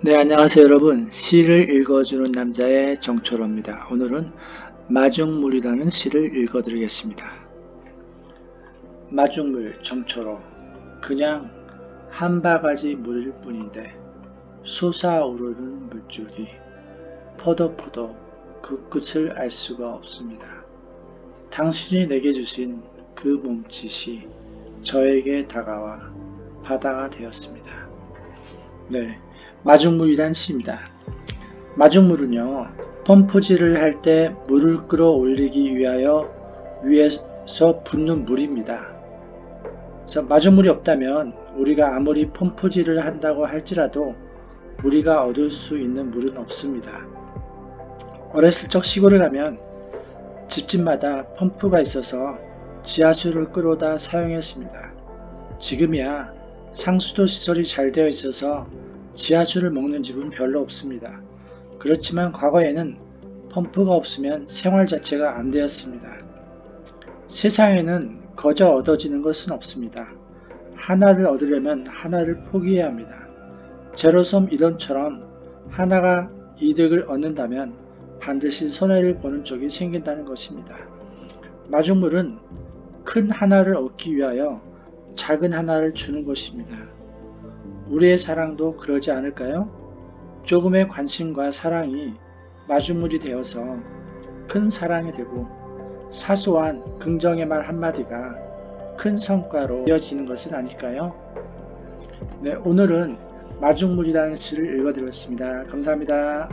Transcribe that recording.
네, 안녕하세요 여러분. 시를 읽어주는 남자의 정철호입니다. 오늘은 마중물이라는 시를 읽어드리겠습니다. 마중물 정철호 그냥 한 바가지 물일 뿐인데 솟아오르는 물줄기 포도포도 그 끝을 알 수가 없습니다. 당신이 내게 주신 그 몸짓이 저에게 다가와 바다가 되었습니다. 네, 마중물이란 시입니다. 마중물은요, 펌프질을 할 때 물을 끌어올리기 위하여 위에서 붓는 물입니다. 그래서 마중물이 없다면 우리가 아무리 펌프질을 한다고 할지라도 우리가 얻을 수 있는 물은 없습니다. 어렸을 적 시골에 가면 집집마다 펌프가 있어서 지하수를 끌어다 사용했습니다. 지금이야 상수도 시설이 잘 되어 있어서 지하수를 먹는 집은 별로 없습니다. 그렇지만 과거에는 펌프가 없으면 생활 자체가 안 되었습니다. 세상에는 거저 얻어지는 것은 없습니다. 하나를 얻으려면 하나를 포기해야 합니다. 제로섬 이론처럼 하나가 이득을 얻는다면 반드시 손해를 보는 쪽이 생긴다는 것입니다. 마중물은 큰 하나를 얻기 위하여 작은 하나를 주는 것입니다. 우리의 사랑도 그러지 않을까요? 조금의 관심과 사랑이 마주물이 되어서 큰 사랑이 되고 사소한 긍정의 말 한마디가 큰 성과로 이어지는 것은 아닐까요? 네, 오늘은 마중물이라는 시를 읽어드렸습니다. 감사합니다.